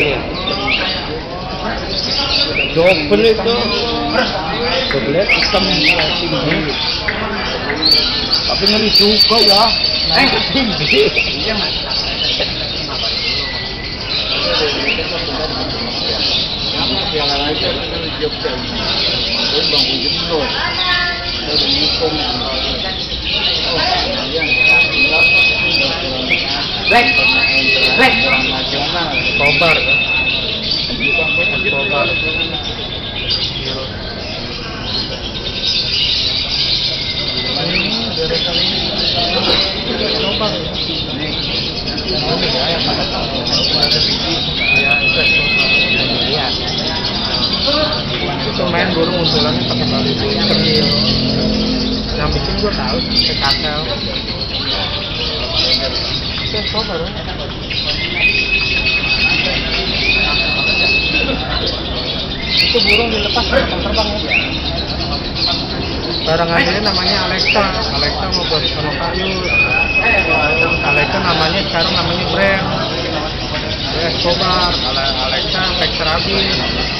Yeah. Double itu. Double hitam tinggi tapi ngeri juga ya. Tinggi Black, black. kobar pakai tali kecil yang kobar itu burung dilepas terbang terbang ya barang ini namanya Alexa. Alexa mau buat sono kayu Alexa namanya sekarang namanya brand. Escobar Ale- Alexa Alexa Alexa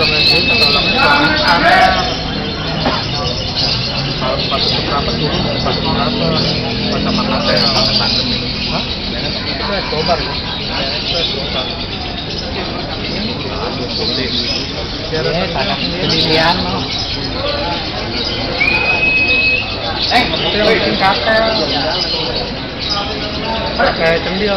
untungnya sih kalau sepatu seberapa dulu sepatu berapa buat sama kata ya pakai tandem itu es kobar ya itu es kobar biar Pilihan lo. Eh, yang bikin katel kayak cendil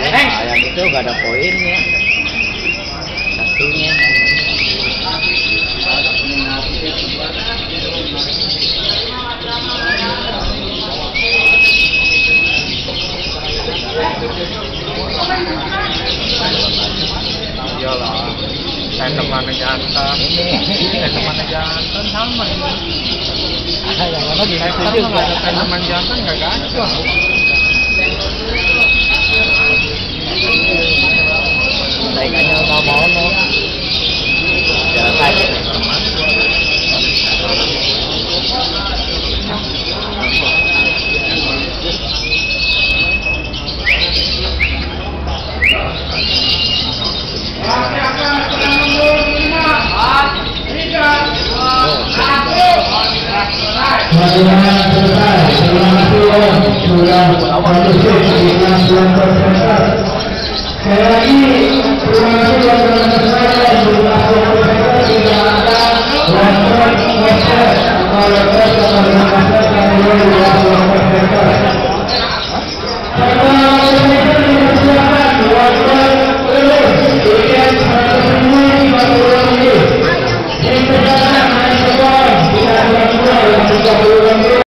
Eh, ayam itu gak ada poinnya. Saya temannya jantan saya temannya jantan sama ini yang mana di saya sama juga. saya teman jantan nggak gacor Saingannya mau mau. Jalan lagi. Bagaimana selesai setelah film sudah kondusif dengan bulan berprestasi. Sekali lagi, terima kasih yang telah selesai jumlah berprestasi tidak ada laporan proses oleh proses dan proses biasa berprestasi.